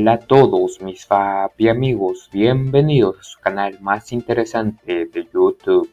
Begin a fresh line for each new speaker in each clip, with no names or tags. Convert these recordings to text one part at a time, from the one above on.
Hola a todos mis Fabi amigos, bienvenidos a su canal más interesante de YouTube.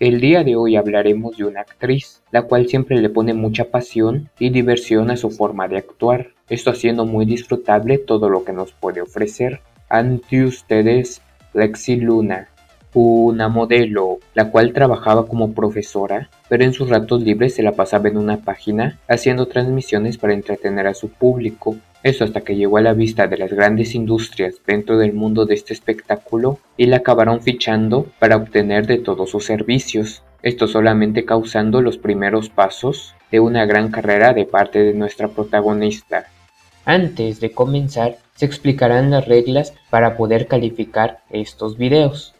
El día de hoy hablaremos de una actriz, la cual siempre le pone mucha pasión y diversión a su forma de actuar, esto haciendo muy disfrutable todo lo que nos puede ofrecer. Ante ustedes, Lexi Luna, una modelo, la cual trabajaba como profesora, pero en sus ratos libres se la pasaba en una página haciendo transmisiones para entretener a su público. Eso hasta que llegó a la vista de las grandes industrias dentro del mundo de este espectáculo y la acabaron fichando para obtener de todos sus servicios. Esto solamente causando los primeros pasos de una gran carrera de parte de nuestra protagonista. Antes de comenzar, se explicarán las reglas para poder calificar estos videos.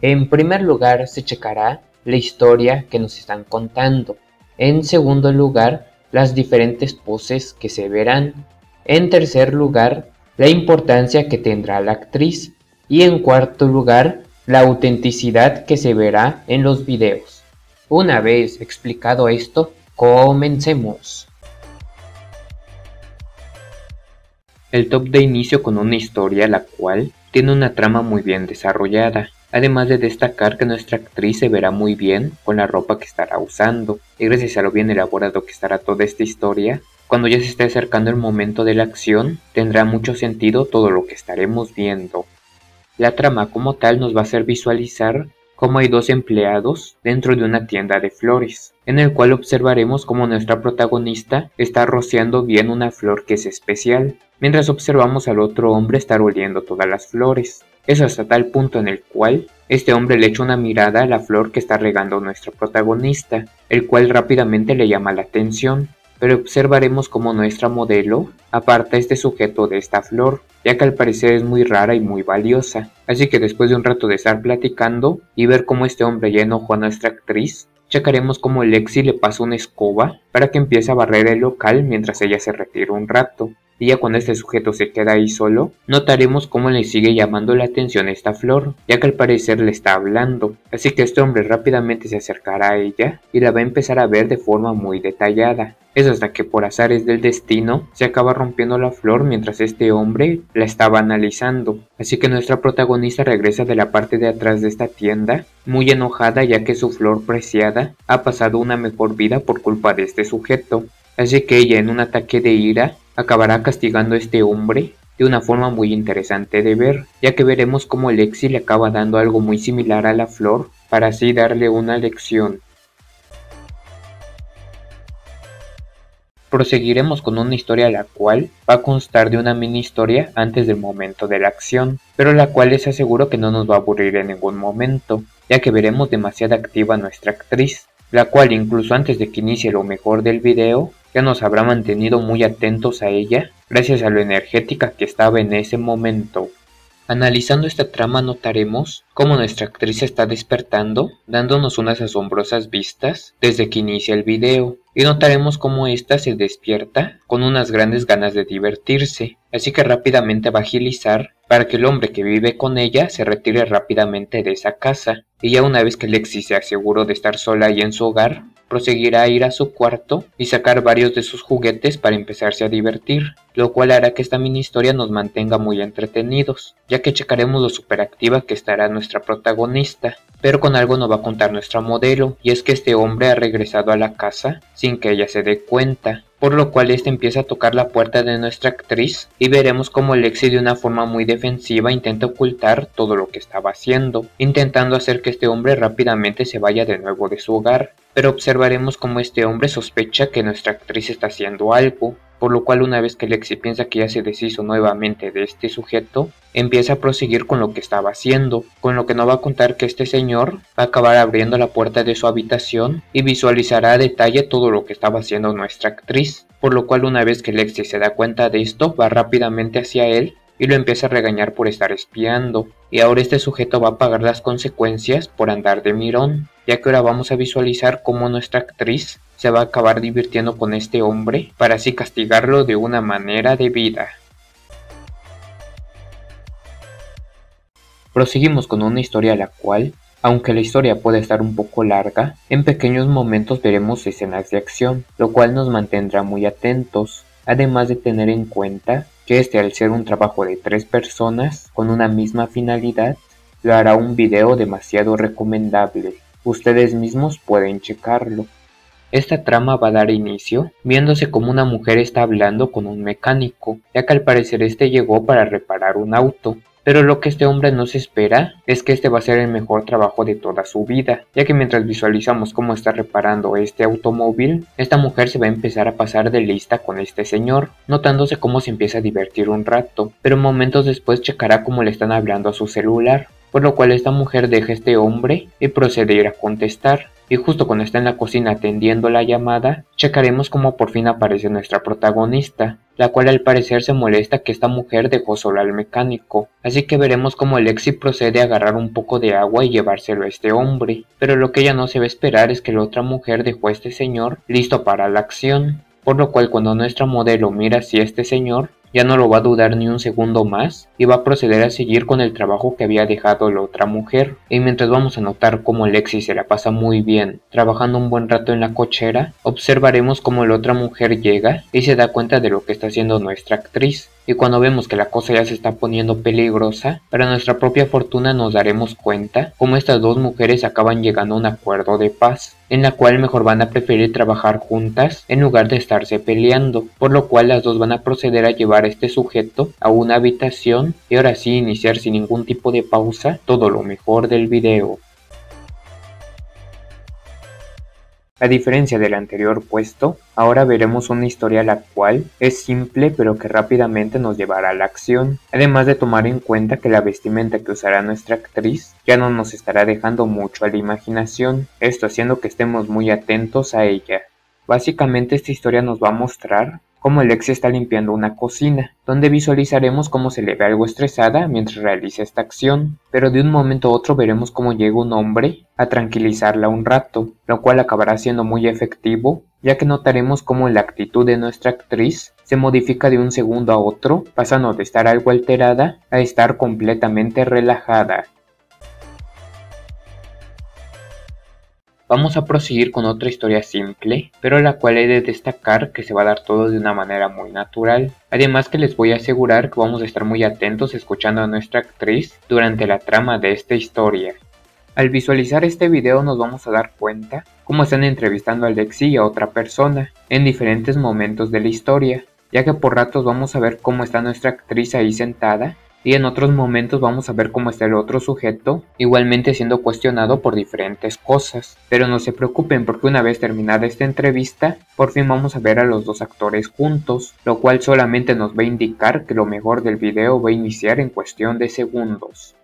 En primer lugar, se checará la historia que nos están contando. En segundo lugar, las diferentes poses que se verán. En tercer lugar, la importancia que tendrá la actriz. Y en cuarto lugar, la autenticidad que se verá en los videos. Una vez explicado esto, comencemos. El top de inicio con una historia la cual tiene una trama muy bien desarrollada Además de destacar que nuestra actriz se verá muy bien con la ropa que estará usando, y gracias a lo bien elaborado que estará toda esta historia, cuando ya se esté acercando el momento de la acción, tendrá mucho sentido todo lo que estaremos viendo. La trama como tal nos va a hacer visualizar cómo hay dos empleados dentro de una tienda de flores, en el cual observaremos cómo nuestra protagonista está rociando bien una flor que es especial, mientras observamos al otro hombre estar oliendo todas las flores. Es hasta tal punto en el cual este hombre le echa una mirada a la flor que está regando nuestro protagonista, el cual rápidamente le llama la atención, pero observaremos cómo nuestra modelo aparta este sujeto de esta flor, ya que al parecer es muy rara y muy valiosa. Así que después de un rato de estar platicando y ver cómo este hombre ya enojó a nuestra actriz, checaremos cómo Lexi le pasa una escoba para que empiece a barrer el local mientras ella se retira un rato y ya cuando este sujeto se queda ahí solo, notaremos cómo le sigue llamando la atención esta flor, ya que al parecer le está hablando, así que este hombre rápidamente se acercará a ella y la va a empezar a ver de forma muy detallada. Es hasta que por azares del destino se acaba rompiendo la flor mientras este hombre la estaba analizando. Así que nuestra protagonista regresa de la parte de atrás de esta tienda, muy enojada ya que su flor preciada ha pasado una mejor vida por culpa de este sujeto. Así que ella en un ataque de ira acabará castigando a este hombre de una forma muy interesante de ver, ya que veremos cómo Lexi le acaba dando algo muy similar a la flor para así darle una lección. Proseguiremos con una historia la cual va a constar de una mini historia antes del momento de la acción, pero la cual les aseguro que no nos va a aburrir en ningún momento, ya que veremos demasiado activa nuestra actriz, la cual incluso antes de que inicie lo mejor del video, ya nos habrá mantenido muy atentos a ella gracias a lo energética que estaba en ese momento. Analizando esta trama notaremos cómo nuestra actriz está despertando, dándonos unas asombrosas vistas desde que inicia el video, y notaremos cómo ésta se despierta con unas grandes ganas de divertirse, así que rápidamente va a agilizar para que el hombre que vive con ella se retire rápidamente de esa casa, y ya una vez que Lexi se aseguró de estar sola y en su hogar, proseguirá a ir a su cuarto y sacar varios de sus juguetes para empezarse a divertir, lo cual hará que esta mini historia nos mantenga muy entretenidos, ya que checaremos lo superactiva que estará nuestra protagonista, pero con algo nos va a contar nuestra modelo, y es que este hombre ha regresado a la casa sin que ella se dé cuenta, por lo cual este empieza a tocar la puerta de nuestra actriz y veremos como Lexi de una forma muy defensiva intenta ocultar todo lo que estaba haciendo, intentando hacer que este hombre rápidamente se vaya de nuevo de su hogar, pero observaremos como este hombre sospecha que nuestra actriz está haciendo algo, por lo cual una vez que Lexi piensa que ya se deshizo nuevamente de este sujeto, empieza a proseguir con lo que estaba haciendo, con lo que no va a contar que este señor va a acabar abriendo la puerta de su habitación y visualizará a detalle todo lo que estaba haciendo nuestra actriz, por lo cual una vez que Lexi se da cuenta de esto, va rápidamente hacia él y lo empieza a regañar por estar espiando, y ahora este sujeto va a pagar las consecuencias por andar de mirón, ya que ahora vamos a visualizar cómo nuestra actriz se va a acabar divirtiendo con este hombre para así castigarlo de una manera debida. Proseguimos con una historia la cual, aunque la historia puede estar un poco larga, en pequeños momentos veremos escenas de acción, lo cual nos mantendrá muy atentos, además de tener en cuenta que este al ser un trabajo de tres personas con una misma finalidad, lo hará un video demasiado recomendable. Ustedes mismos pueden checarlo. Esta trama va a dar inicio viéndose como una mujer está hablando con un mecánico, ya que al parecer este llegó para reparar un auto. Pero lo que este hombre no se espera es que este va a ser el mejor trabajo de toda su vida, ya que mientras visualizamos cómo está reparando este automóvil, esta mujer se va a empezar a pasar de lista con este señor, notándose cómo se empieza a divertir un rato, pero momentos después checará cómo le están hablando a su celular, por lo cual esta mujer deja a este hombre y procede a ir a contestar. Y justo cuando está en la cocina atendiendo la llamada, checaremos cómo por fin aparece nuestra protagonista, la cual al parecer se molesta que esta mujer dejó solo al mecánico, así que veremos cómo Lexi procede a agarrar un poco de agua y llevárselo a este hombre, pero lo que ella no se va a esperar es que la otra mujer dejó a este señor listo para la acción, por lo cual cuando nuestra modelo mira hacia este señor, ya no lo va a dudar ni un segundo más y va a proceder a seguir con el trabajo que había dejado la otra mujer. Y mientras vamos a notar cómo Lexi se la pasa muy bien trabajando un buen rato en la cochera, observaremos cómo la otra mujer llega y se da cuenta de lo que está haciendo nuestra actriz. Y cuando vemos que la cosa ya se está poniendo peligrosa, para nuestra propia fortuna nos daremos cuenta cómo estas dos mujeres acaban llegando a un acuerdo de paz, en la cual mejor van a preferir trabajar juntas en lugar de estarse peleando, por lo cual las dos van a proceder a llevar a este sujeto a una habitación y ahora sí iniciar sin ningún tipo de pausa todo lo mejor del video. A diferencia del anterior puesto, ahora veremos una historia la cual es simple pero que rápidamente nos llevará a la acción, además de tomar en cuenta que la vestimenta que usará nuestra actriz ya no nos estará dejando mucho a la imaginación, esto haciendo que estemos muy atentos a ella. Básicamente esta historia nos va a mostrar como Lexi está limpiando una cocina, donde visualizaremos cómo se le ve algo estresada mientras realiza esta acción, pero de un momento a otro veremos cómo llega un hombre a tranquilizarla un rato, lo cual acabará siendo muy efectivo, ya que notaremos cómo la actitud de nuestra actriz se modifica de un segundo a otro, pasando de estar algo alterada a estar completamente relajada. Vamos a proseguir con otra historia simple, pero la cual he de destacar que se va a dar todo de una manera muy natural. Además que les voy a asegurar que vamos a estar muy atentos escuchando a nuestra actriz durante la trama de esta historia. Al visualizar este video nos vamos a dar cuenta cómo están entrevistando a Lexi y a otra persona en diferentes momentos de la historia, ya que por ratos vamos a ver cómo está nuestra actriz ahí sentada y en otros momentos vamos a ver cómo está el otro sujeto, igualmente siendo cuestionado por diferentes cosas. Pero no se preocupen porque una vez terminada esta entrevista, por fin vamos a ver a los dos actores juntos, lo cual solamente nos va a indicar que lo mejor del video va a iniciar en cuestión de segundos.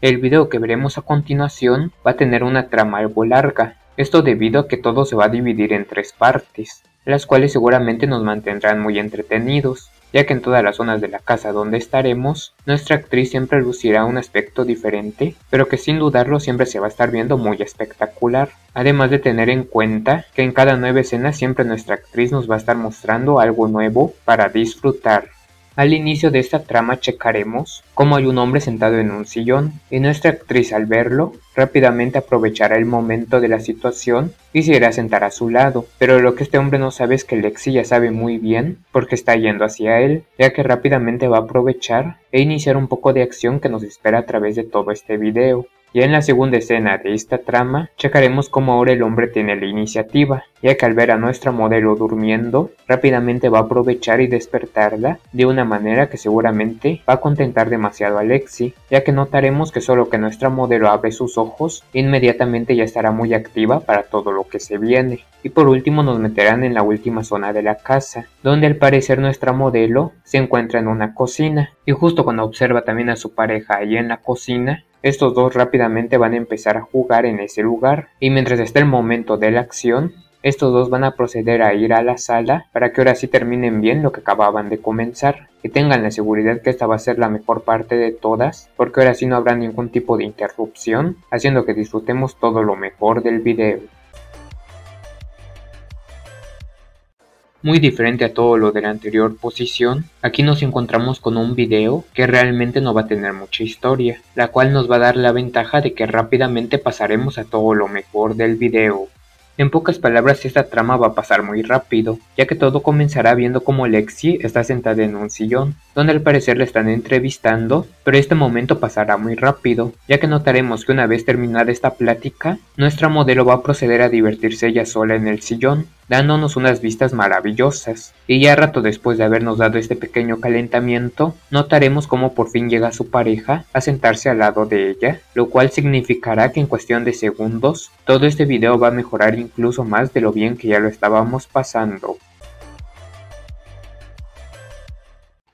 El video que veremos a continuación va a tener una trama algo larga, esto debido a que todo se va a dividir en tres partes las cuales seguramente nos mantendrán muy entretenidos, ya que en todas las zonas de la casa donde estaremos, nuestra actriz siempre lucirá un aspecto diferente, pero que sin dudarlo siempre se va a estar viendo muy espectacular. Además de tener en cuenta que en cada nueva escena siempre nuestra actriz nos va a estar mostrando algo nuevo para disfrutar. Al inicio de esta trama checaremos cómo hay un hombre sentado en un sillón y nuestra actriz al verlo rápidamente aprovechará el momento de la situación y se irá a sentar a su lado, pero lo que este hombre no sabe es que Lexi ya sabe muy bien porque está yendo hacia él, ya que rápidamente va a aprovechar e iniciar un poco de acción que nos espera a través de todo este video. Ya en la segunda escena de esta trama, checaremos cómo ahora el hombre tiene la iniciativa, ya que al ver a nuestra modelo durmiendo, rápidamente va a aprovechar y despertarla de una manera que seguramente va a contentar demasiado a Lexi, ya que notaremos que solo que nuestra modelo abre sus ojos, inmediatamente ya estará muy activa para todo lo que se viene. Y por último nos meterán en la última zona de la casa, donde al parecer nuestra modelo se encuentra en una cocina, y justo cuando observa también a su pareja ahí en la cocina, estos dos rápidamente van a empezar a jugar en ese lugar y mientras esté el momento de la acción, estos dos van a proceder a ir a la sala para que ahora sí terminen bien lo que acababan de comenzar y tengan la seguridad que esta va a ser la mejor parte de todas porque ahora sí no habrá ningún tipo de interrupción haciendo que disfrutemos todo lo mejor del video. Muy diferente a todo lo de la anterior posición, aquí nos encontramos con un video que realmente no va a tener mucha historia, la cual nos va a dar la ventaja de que rápidamente pasaremos a todo lo mejor del video. En pocas palabras, esta trama va a pasar muy rápido, ya que todo comenzará viendo como Lexi está sentada en un sillón, donde al parecer le están entrevistando, pero este momento pasará muy rápido, ya que notaremos que una vez terminada esta plática, nuestra modelo va a proceder a divertirse ella sola en el sillón, dándonos unas vistas maravillosas, y ya rato después de habernos dado este pequeño calentamiento, notaremos cómo por fin llega su pareja a sentarse al lado de ella, lo cual significará que en cuestión de segundos, todo este video va a mejorar incluso más de lo bien que ya lo estábamos pasando.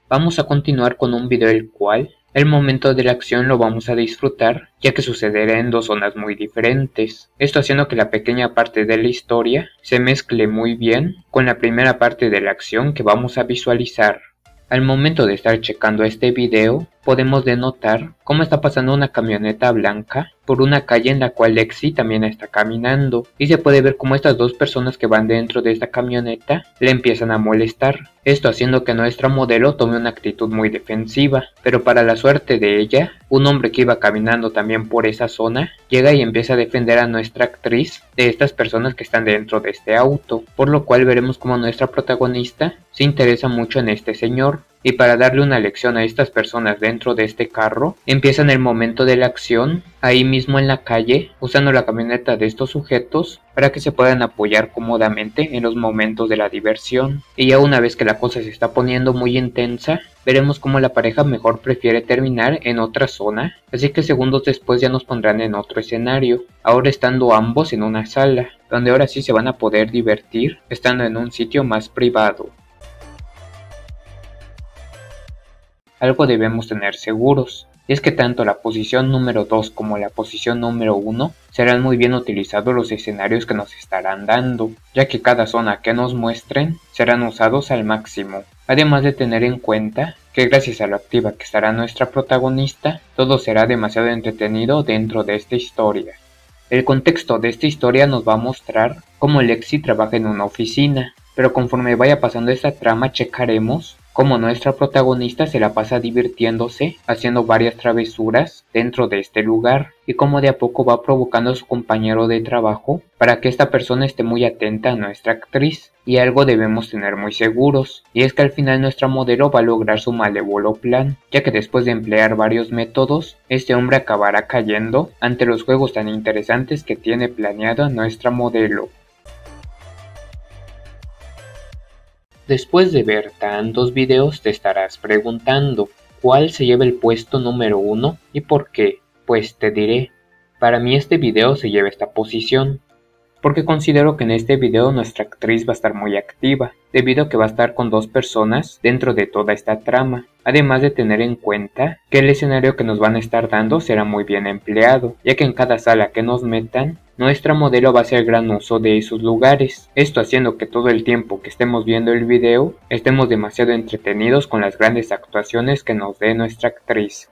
Vamos a continuar con un video el cual el momento de la acción lo vamos a disfrutar, ya que sucederá en dos zonas muy diferentes, esto haciendo que la pequeña parte de la historia se mezcle muy bien con la primera parte de la acción que vamos a visualizar. Al momento de estar checando este video, podemos denotar cómo está pasando una camioneta blanca por una calle en la cual Lexi también está caminando. Y se puede ver cómo estas dos personas que van dentro de esta camioneta le empiezan a molestar, esto haciendo que nuestra modelo tome una actitud muy defensiva, pero para la suerte de ella, un hombre que iba caminando también por esa zona llega y empieza a defender a nuestra actriz de estas personas que están dentro de este auto, por lo cual veremos como nuestra protagonista se interesa mucho en este señor y para darle una lección a estas personas dentro de este carro, empiezan el momento de la acción ahí mismo en la calle, usando la camioneta de estos sujetos para que se puedan apoyar cómodamente en los momentos de la diversión. Y ya una vez que la cosa se está poniendo muy intensa, veremos cómo la pareja mejor prefiere terminar en otra zona, así que segundos después ya nos pondrán en otro escenario, ahora estando ambos en una sala, donde ahora sí se van a poder divertir, estando en un sitio más privado. Algo debemos tener seguros, y es que tanto la posición número 2 como la posición número 1 serán muy bien utilizados los escenarios que nos estarán dando, ya que cada zona que nos muestren serán usados al máximo, además de tener en cuenta que gracias a lo activa que estará nuestra protagonista, todo será demasiado entretenido dentro de esta historia. El contexto de esta historia nos va a mostrar cómo Lexi trabaja en una oficina, pero conforme vaya pasando esta trama checaremos como nuestra protagonista se la pasa divirtiéndose, haciendo varias travesuras dentro de este lugar, y como de a poco va provocando a su compañero de trabajo para que esta persona esté muy atenta a nuestra actriz. Y algo debemos tener muy seguros, y es que al final nuestra modelo va a lograr su malévolo plan, ya que después de emplear varios métodos, este hombre acabará cayendo ante los juegos tan interesantes que tiene planeado nuestra modelo. Después de ver tantos videos te estarás preguntando cuál se lleva el puesto número uno y por qué. Pues te diré, para mí este video se lleva esta posición, porque considero que en este video nuestra actriz va a estar muy activa, debido a que va a estar con dos personas dentro de toda esta trama, además de tener en cuenta que el escenario que nos van a estar dando será muy bien empleado, ya que en cada sala que nos metan, nuestra modelo va a hacer gran uso de esos lugares, esto haciendo que todo el tiempo que estemos viendo el video estemos demasiado entretenidos con las grandes actuaciones que nos dé nuestra actriz.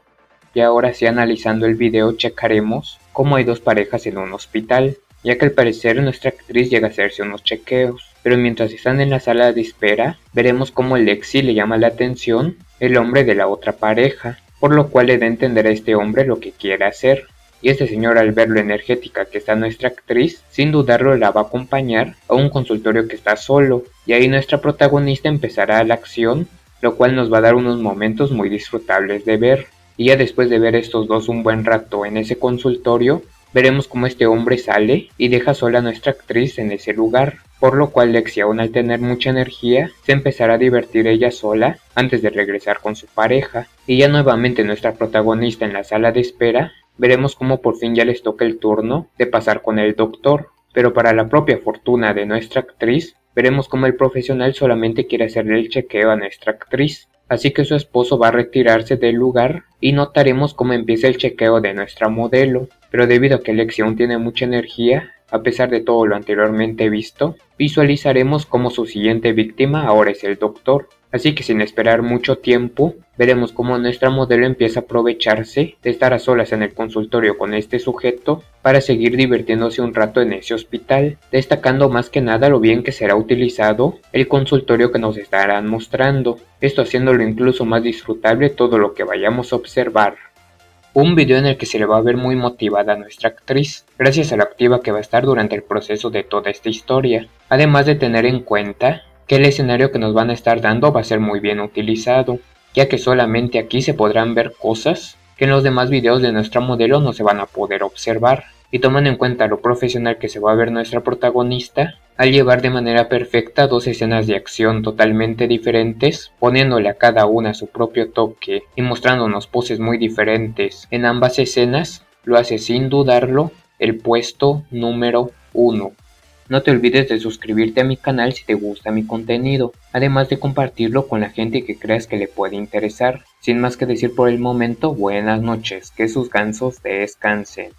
Y ahora sí analizando el video checaremos cómo hay dos parejas en un hospital, ya que al parecer nuestra actriz llega a hacerse unos chequeos. Pero mientras están en la sala de espera, veremos cómo Lexi le llama la atención el hombre de la otra pareja, por lo cual le da a entender a este hombre lo que quiere hacer. Y este señor al ver lo energética que está nuestra actriz, sin dudarlo la va a acompañar a un consultorio que está solo, y ahí nuestra protagonista empezará la acción, lo cual nos va a dar unos momentos muy disfrutables de ver. Y ya después de ver estos dos un buen rato en ese consultorio, Veremos cómo este hombre sale y deja sola a nuestra actriz en ese lugar, por lo cual Lexi aún al tener mucha energía se empezará a divertir ella sola antes de regresar con su pareja, y ya nuevamente nuestra protagonista en la sala de espera veremos cómo por fin ya les toca el turno de pasar con el doctor, pero para la propia fortuna de nuestra actriz veremos cómo el profesional solamente quiere hacerle el chequeo a nuestra actriz, así que su esposo va a retirarse del lugar y notaremos cómo empieza el chequeo de nuestra modelo, pero debido a que Lexion tiene mucha energía, a pesar de todo lo anteriormente visto, visualizaremos como su siguiente víctima ahora es el doctor. Así que sin esperar mucho tiempo, veremos cómo nuestra modelo empieza a aprovecharse de estar a solas en el consultorio con este sujeto para seguir divirtiéndose un rato en ese hospital, destacando más que nada lo bien que será utilizado el consultorio que nos estarán mostrando, esto haciéndolo incluso más disfrutable todo lo que vayamos a observar. un video en el que se le va a ver muy motivada a nuestra actriz, gracias a la activa que va a estar durante el proceso de toda esta historia, además de tener en cuenta que el escenario que nos van a estar dando va a ser muy bien utilizado, ya que solamente aquí se podrán ver cosas que en los demás videos de nuestra modelo no se van a poder observar. Y tomando en cuenta lo profesional que se va a ver nuestra protagonista, al llevar de manera perfecta dos escenas de acción totalmente diferentes, poniéndole a cada una su propio toque y mostrándonos poses muy diferentes en ambas escenas, lo hace sin dudarlo el puesto número 1. No te olvides de suscribirte a mi canal si te gusta mi contenido, además de compartirlo con la gente que creas que le puede interesar. Sin más que decir por el momento, buenas noches, que sus gansos descansen.